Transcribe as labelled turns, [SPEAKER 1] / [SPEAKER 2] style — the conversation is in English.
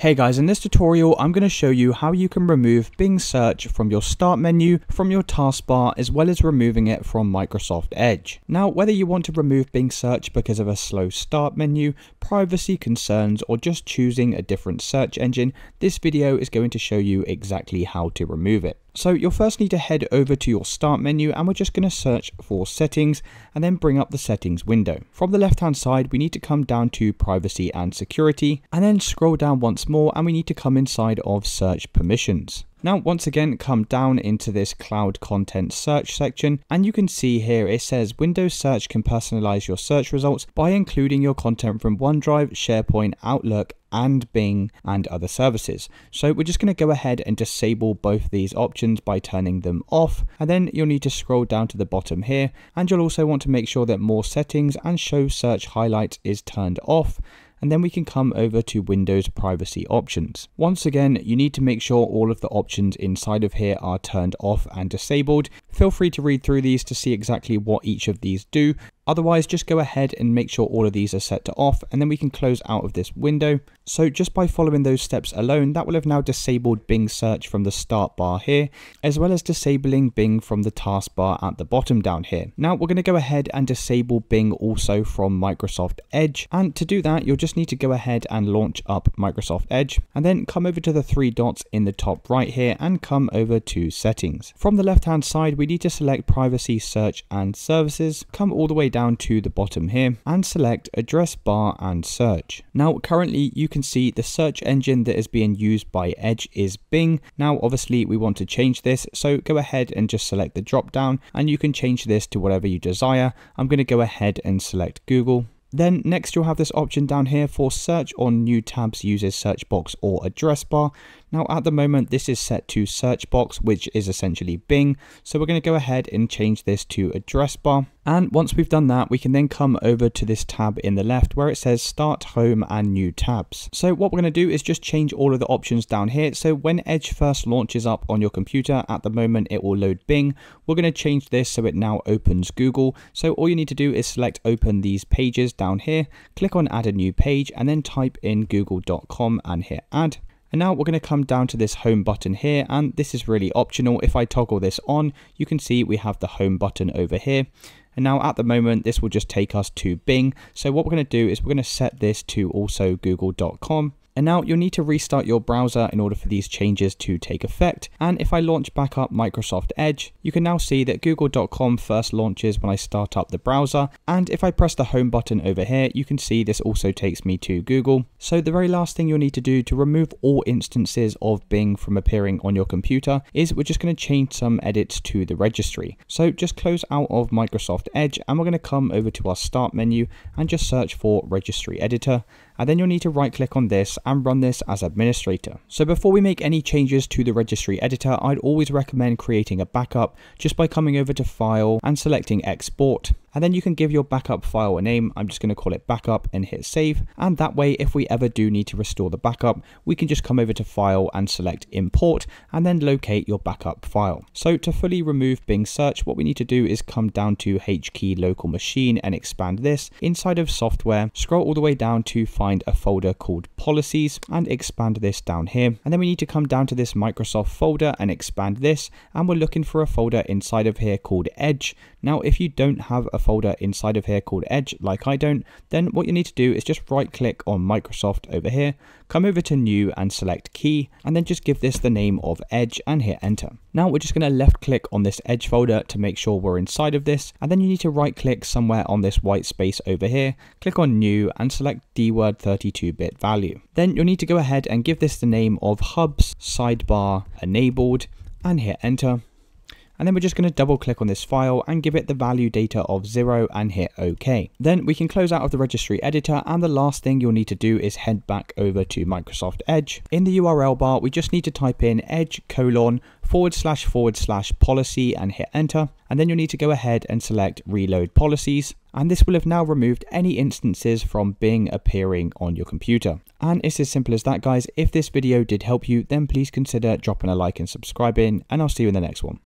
[SPEAKER 1] Hey guys, in this tutorial I'm going to show you how you can remove Bing search from your start menu, from your taskbar, as well as removing it from Microsoft Edge. Now whether you want to remove Bing search because of a slow start menu, privacy concerns, or just choosing a different search engine, this video is going to show you exactly how to remove it. So you'll first need to head over to your start menu and we're just going to search for settings and then bring up the settings window. From the left hand side we need to come down to privacy and security and then scroll down once more and we need to come inside of search permissions. Now once again come down into this cloud content search section and you can see here it says Windows Search can personalize your search results by including your content from OneDrive, SharePoint, Outlook and Bing and other services. So we're just going to go ahead and disable both these options by turning them off and then you'll need to scroll down to the bottom here and you'll also want to make sure that more settings and show search highlights is turned off and then we can come over to Windows privacy options. Once again, you need to make sure all of the options inside of here are turned off and disabled. Feel free to read through these to see exactly what each of these do. Otherwise, just go ahead and make sure all of these are set to off and then we can close out of this window. So just by following those steps alone, that will have now disabled Bing search from the start bar here, as well as disabling Bing from the taskbar at the bottom down here. Now we're going to go ahead and disable Bing also from Microsoft Edge. And to do that, you'll just need to go ahead and launch up Microsoft Edge and then come over to the three dots in the top right here and come over to settings. From the left hand side, we need to select privacy, search and services, come all the way down down to the bottom here and select address bar and search. Now currently you can see the search engine that is being used by Edge is Bing. Now obviously we want to change this so go ahead and just select the drop down and you can change this to whatever you desire. I'm going to go ahead and select Google then next you'll have this option down here for search on new tabs uses search box or address bar. Now at the moment this is set to search box which is essentially Bing. So we're going to go ahead and change this to address bar. And once we've done that we can then come over to this tab in the left where it says start home and new tabs. So what we're going to do is just change all of the options down here. So when Edge first launches up on your computer at the moment it will load Bing. We're going to change this so it now opens Google. So all you need to do is select open these pages down here, click on add a new page and then type in google.com and hit add. And now we're going to come down to this home button here and this is really optional. If I toggle this on, you can see we have the home button over here. And now at the moment, this will just take us to Bing. So what we're going to do is we're going to set this to also google.com. And now you'll need to restart your browser in order for these changes to take effect. And if I launch back up Microsoft Edge, you can now see that google.com first launches when I start up the browser. And if I press the home button over here, you can see this also takes me to Google. So the very last thing you'll need to do to remove all instances of Bing from appearing on your computer is we're just going to change some edits to the registry. So just close out of Microsoft Edge and we're going to come over to our start menu and just search for registry editor and then you'll need to right click on this and run this as administrator. So before we make any changes to the registry editor, I'd always recommend creating a backup just by coming over to file and selecting export and then you can give your backup file a name. I'm just going to call it backup and hit save. And that way, if we ever do need to restore the backup, we can just come over to file and select import and then locate your backup file. So to fully remove Bing search, what we need to do is come down to HKey local machine and expand this inside of software, scroll all the way down to find a folder called policies and expand this down here. And then we need to come down to this Microsoft folder and expand this. And we're looking for a folder inside of here called Edge. Now, if you don't have a folder inside of here called Edge, like I don't, then what you need to do is just right click on Microsoft over here, come over to new and select key, and then just give this the name of Edge and hit enter. Now we're just going to left click on this Edge folder to make sure we're inside of this, and then you need to right click somewhere on this white space over here, click on new and select DWORD 32-bit value. Then you'll need to go ahead and give this the name of hubs sidebar enabled and hit enter and then we're just going to double click on this file and give it the value data of 0 and hit OK. Then we can close out of the registry editor and the last thing you'll need to do is head back over to Microsoft Edge. In the URL bar we just need to type in edge colon forward slash forward slash policy and hit enter and then you'll need to go ahead and select reload policies and this will have now removed any instances from Bing appearing on your computer. And it's as simple as that guys, if this video did help you then please consider dropping a like and subscribing and I'll see you in the next one.